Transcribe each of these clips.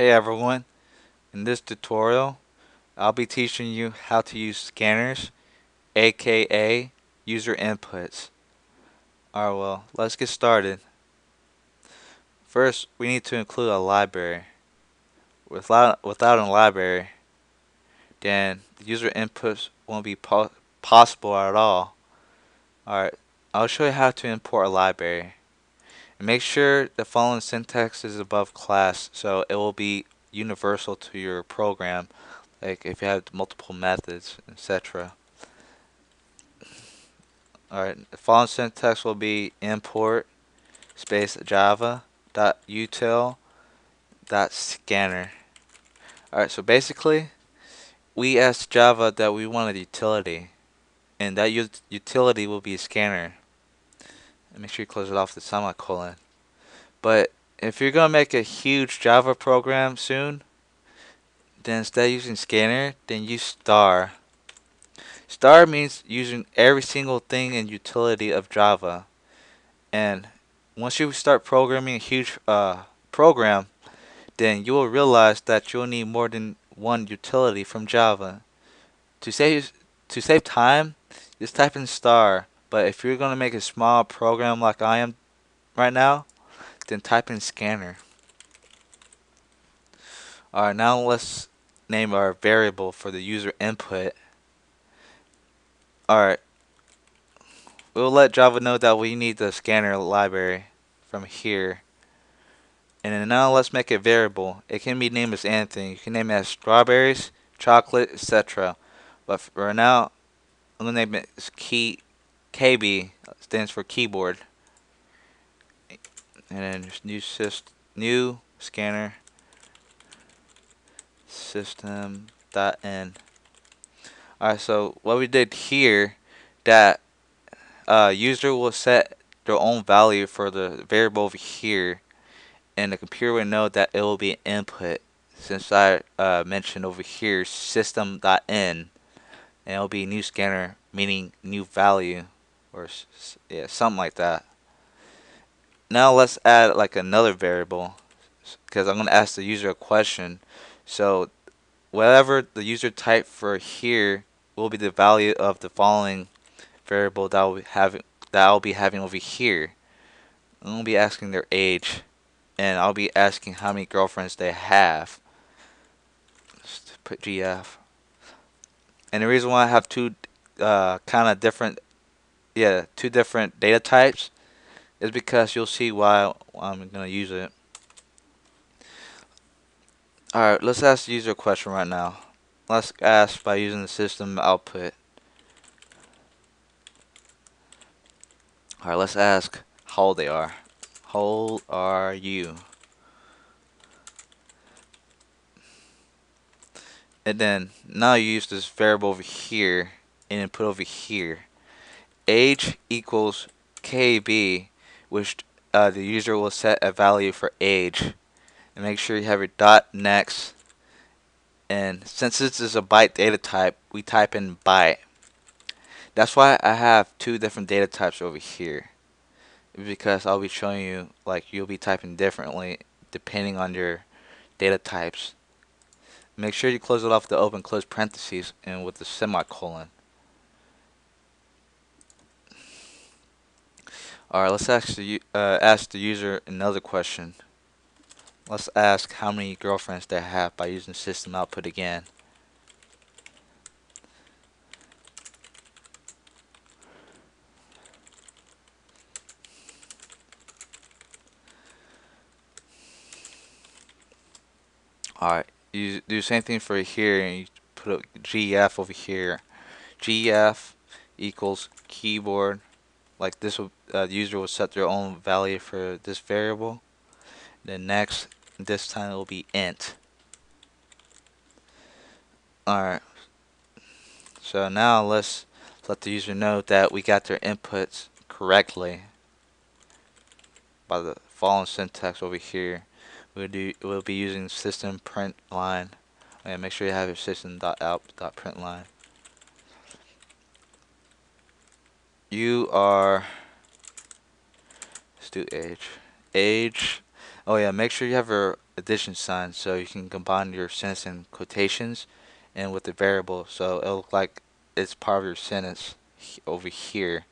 Hey everyone, in this tutorial I'll be teaching you how to use scanners aka user inputs. Alright well let's get started. First we need to include a library. Without, without a library then the user inputs won't be po possible at all. Alright, I'll show you how to import a library. And make sure the following syntax is above class so it will be universal to your program like if you have multiple methods etc. Alright, the following syntax will be import space java dot util dot scanner. Alright, so basically we asked Java that we wanted utility and that utility will be a scanner. And make sure you close it off the semicolon. But if you're going to make a huge Java program soon, then instead of using scanner, then use star. Star means using every single thing in utility of Java. And once you start programming a huge uh, program, then you will realize that you'll need more than one utility from Java. To save to save time, just type in star. But if you're going to make a small program like I am right now, then type in scanner. Alright, now let's name our variable for the user input. Alright, we'll let Java know that we need the scanner library from here. And now let's make a variable. It can be named as anything. You can name it as strawberries, chocolate, etc. But for now, I'm going to name it as key, KB, stands for keyboard. And then just new syst new scanner system dot in. Alright, so what we did here, that uh, user will set their own value for the variable over here and the computer will know that it will be input since I uh, mentioned over here system.in and it'll be new scanner meaning new value or yeah something like that now let's add like another variable because I'm going to ask the user a question so whatever the user type for here will be the value of the following variable that will having that I'll be having over here I'm to be asking their age and I'll be asking how many girlfriends they have. Just put GF. And the reason why I have two uh, kind of different, yeah, two different data types is because you'll see why I'm going to use it. Alright, let's ask the user a question right now. Let's ask by using the system output. Alright, let's ask how old they are. How old are you? And then now you use this variable over here and then put over here. Age equals KB, which uh, the user will set a value for age. And make sure you have your dot next. And since this is a byte data type, we type in byte. That's why I have two different data types over here because I'll be showing you like you'll be typing differently depending on your data types. Make sure you close it off with the open close parentheses and with the semicolon. Alright, let's ask the, uh, ask the user another question. Let's ask how many girlfriends they have by using system output again. Alright, you do the same thing for here and you put GF over here. GF equals keyboard. Like this will, uh, the user will set their own value for this variable. Then next, this time it will be int. Alright. So now let's let the user know that we got their inputs correctly by the following syntax over here we'll do we'll be using system print line and make sure you have your system dot out dot print line you are let's do age. Age Oh yeah, make sure you have your addition sign so you can combine your sentence and quotations and with the variable. So it'll look like it's part of your sentence over here.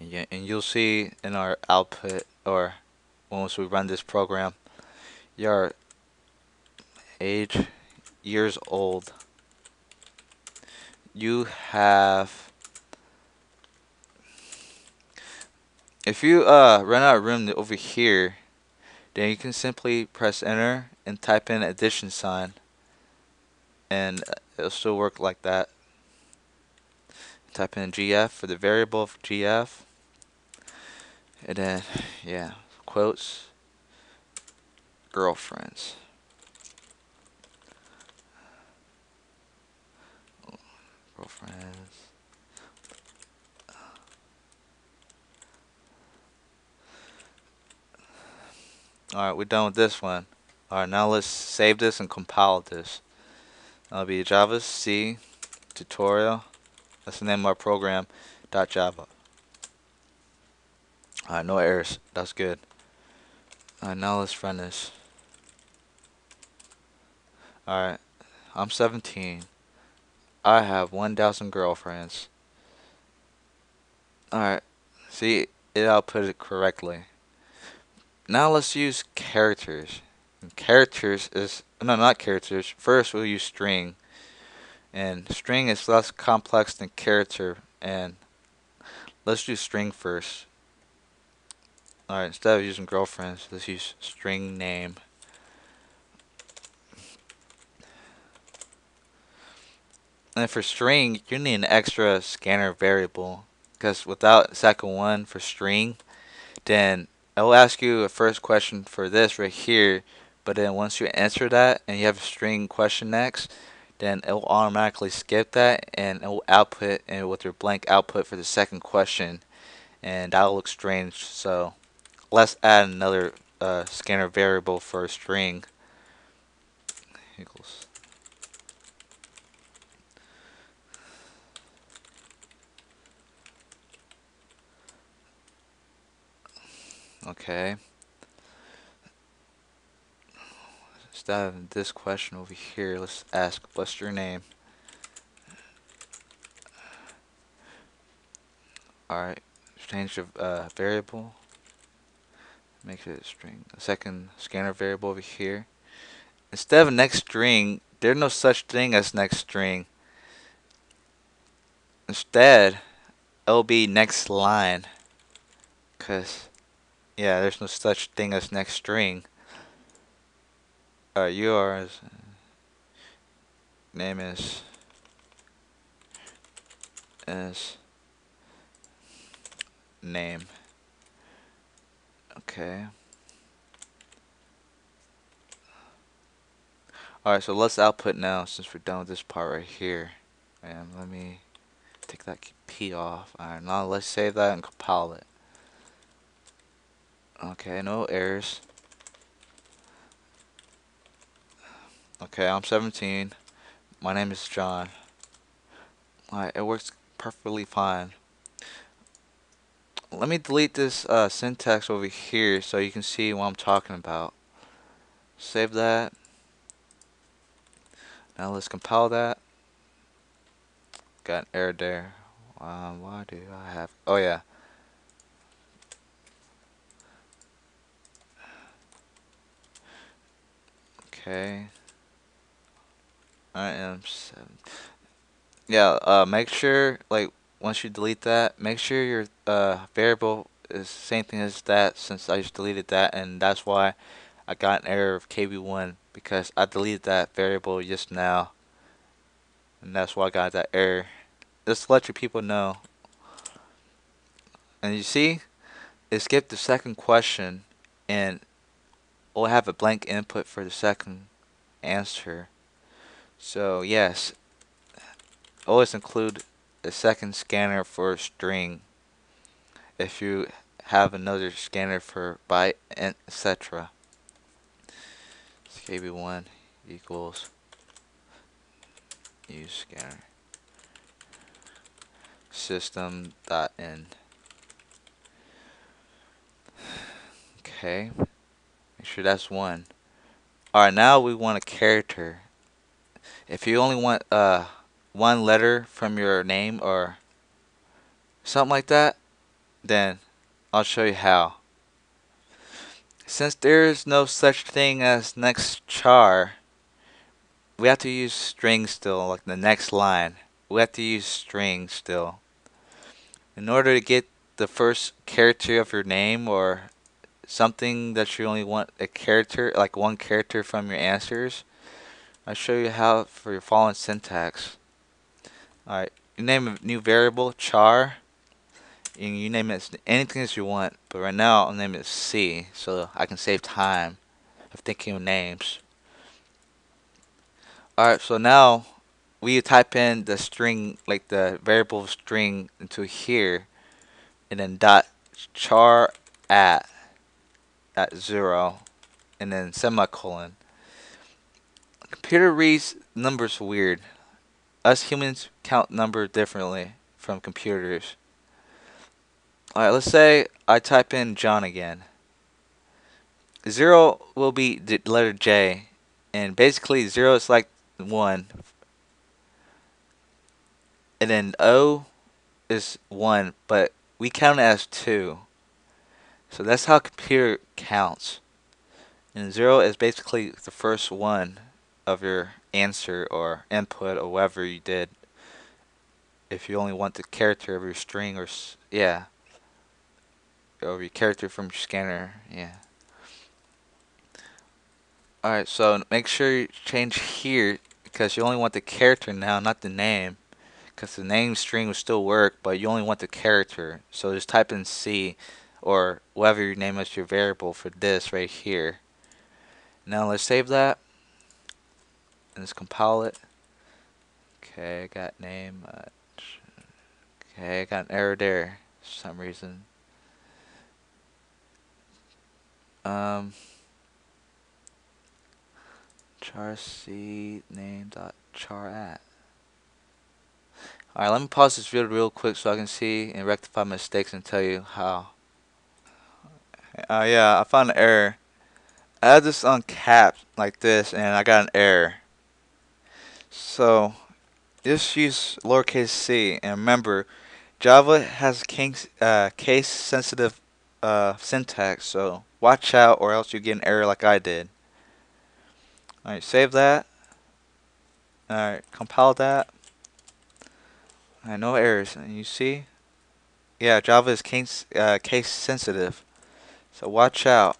And, you, and you'll see in our output or once we run this program your age years old. You have if you uh run out of room over here then you can simply press enter and type in addition sign and uh, it'll still work like that. Type in GF for the variable of GF and then yeah quotes girlfriends. Girlfriends Alright, we're done with this one. Alright, now let's save this and compile this. That'll be Java C tutorial. That's the name of our program. Dot Java. Alright, no errors. That's good. Alright, now let's run this. Alright, I'm 17. I have 1,000 girlfriends. Alright, see, it output it correctly. Now let's use characters. And characters is, no, not characters. First we'll use string. And string is less complex than character. And let's do string first. Alright, instead of using girlfriends, let's use string name. And for string, you need an extra scanner variable. Because without second one for string, then I will ask you a first question for this right here, but then once you answer that and you have a string question next, then it will automatically skip that and it will output and with your blank output for the second question. And that will look strange so let's add another uh, scanner variable for a string. Equals Okay. Instead of this question over here, let's ask, what's your name? Alright, change the uh, variable. Make it a string. A second scanner variable over here. Instead of next string, there's no such thing as next string. Instead, it'll be next line. Because yeah, there's no such thing as next string. Alright, yours name is is name. Okay. Alright, so let's output now since we're done with this part right here. And let me take that P off. Alright, now let's save that and compile it. Okay, no errors. Okay, I'm 17. My name is John. It works perfectly fine. Let me delete this uh, syntax over here so you can see what I'm talking about. Save that. Now let's compile that. Got an error there. Um, why do I have... Oh yeah. Okay. I am seven. Yeah, uh, make sure, like, once you delete that, make sure your uh, variable is same thing as that since I just deleted that and that's why I got an error of KB1 because I deleted that variable just now and that's why I got that error. Just to let your people know. And you see, it skipped the second question and we'll have a blank input for the second answer. So yes, always include a second scanner for a string if you have another scanner for byte etc. KB1 equals use scanner system dot in Okay. Make sure that's one. Alright, now we want a character. If you only want uh one letter from your name or something like that, then I'll show you how. Since there is no such thing as next char, we have to use string still, like the next line. We have to use string still. In order to get the first character of your name or something that you only want a character, like one character from your answers, I'll show you how for your following syntax. Alright, you name a new variable, char, and you name it anything that you want, but right now I'll name it C, so I can save time of thinking of names. Alright, so now we type in the string, like the variable string into here, and then dot char at at zero, and then semicolon. Computer reads numbers weird. Us humans count numbers differently from computers. Alright, let's say I type in John again. Zero will be the letter J, and basically zero is like one, and then O is one, but we count it as two. So that's how computer counts. And zero is basically the first one of your answer or input or whatever you did. If you only want the character of your string or yeah, or your character from your scanner, yeah. Alright, so make sure you change here because you only want the character now, not the name. Because the name string will still work, but you only want the character. So just type in C or whatever you name as your variable for this right here. Now let's save that and let's compile it. Okay, I got name. Uh, okay, I got an error there for some reason. Um, char c name dot char at. Alright, let me pause this video real quick so I can see and rectify mistakes and tell you how. Uh, yeah, I found an error. I had this on cap like this and I got an error. So, just use lowercase c and remember Java has case, uh, case sensitive uh, syntax so watch out or else you get an error like I did. Alright, save that. Alright, compile that. I no errors. And you see? Yeah, Java is case, uh, case sensitive. So watch out.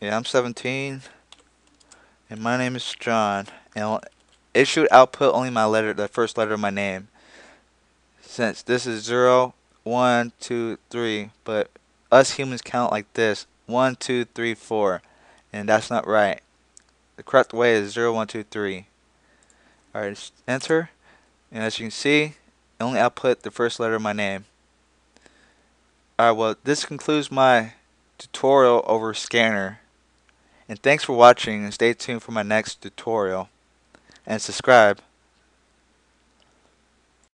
Yeah, I'm 17. And my name is John. And it should output only my letter, the first letter of my name. Since this is 0, 1, 2, 3. But us humans count like this. 1, 2, 3, 4. And that's not right. The correct way is 0, 1, 2, 3. Alright, enter. And as you can see, it only output the first letter of my name. Alright, well, this concludes my tutorial over scanner. And thanks for watching and stay tuned for my next tutorial. And subscribe.